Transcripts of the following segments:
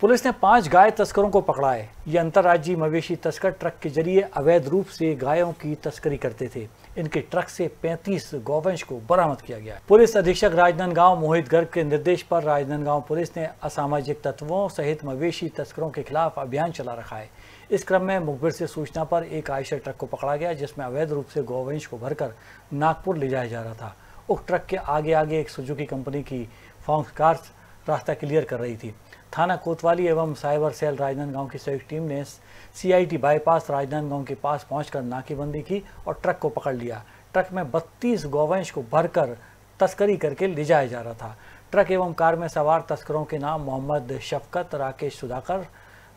Police ने पाँच गाय तस्करों को पकड़ा है ये अंतर्राज्यीय मवेशी तस्कर ट्रक के ज़रिए अवैध रूप से गायों की तस्करी करते थे। इनके ट्रक से 35 गौवंश को बरामद किया गया। पुलिस अधीक्षक राजनांदगांव मोहित गर्ग के निर्देश पर राजनांदगांव पुलिस ने असामाजिक तत्वों सहित मवेशी तस्करों के खिलाफ अभियान चला रखा है। इस क्रम में मुखबिर से सूचना पर एक आयशर ट्रक को पकड़ा गया, जिसमें अवैध रूप से गौवंश को भरकर नागपुर ले जाया जा रहा था। उक्त ट्रक के आगे आगे एक सुजुकी कंपनी की फॉन्स कार रास्ता क्लियर कर रही थी। थाना कोतवाली एवं साइबर सेल राजनांदगांव की संयुक्त टीम ने सीआईटी बाईपास राजनांदगांव के पास पहुंचकर नाकेबंदी की और ट्रक को पकड़ लिया। ट्रक में बत्तीस गौवंश को भरकर तस्करी करके ले जाया जा रहा था। ट्रक एवं कार में सवार तस्करों के नाम मोहम्मद शफकत, राकेश सुधाकर,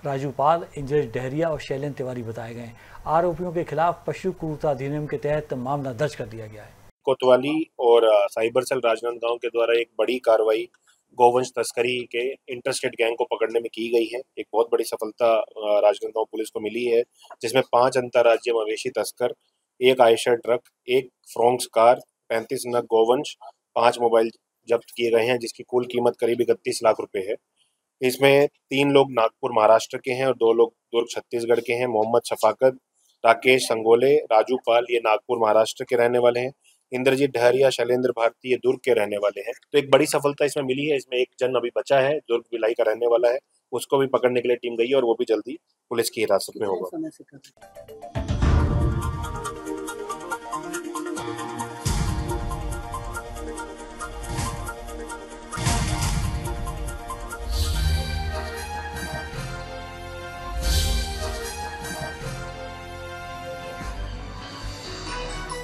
राजू पाल, इंद्रेश डहरिया और शैलेंद्र तिवारी बताए गए। आरोपियों के खिलाफ पशु क्रूरता अधिनियम के तहत मामला दर्ज कर दिया गया है। कोतवाली और साइबर सेल राजनांदगांव के द्वारा एक बड़ी कार्रवाई गोवंश तस्करी के इंटरस्टेट गैंग को पकड़ने में की गई है। एक बहुत बड़ी सफलता राजनांदगांव पुलिस को मिली है, जिसमें पाँच अंतर्राज्यीय मवेशी, तस्कर, एक आयशर ट्रक, एक फ्रोंक्स कार, पैंतीस नग गोवंश, पाँच मोबाइल जब्त किए गए हैं, जिसकी कुल कीमत करीब इकतीस लाख रुपए है। इसमें तीन लोग नागपुर, महाराष्ट्र के हैं और दो लोग दुर्ग, छत्तीसगढ़ के हैं। मोहम्मद शफाकत, राकेश संगोले, राजू पाल, ये नागपुर, महाराष्ट्र के रहने वाले हैं। इंद्रजीत डहरिया, शैलेंद्र भारती दुर्ग के रहने वाले हैं। तो एक बड़ी सफलता इसमें मिली है, इसमें एक जन अभी बचा है, दुर्ग बिलाई का रहने वाला है। उसको भी पकड़ने के लिए टीम गई है और वो भी जल्दी पुलिस की हिरासत में होगा।